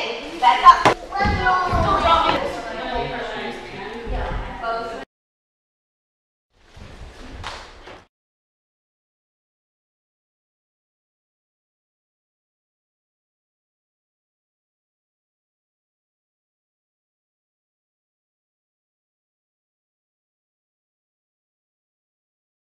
thể đánh động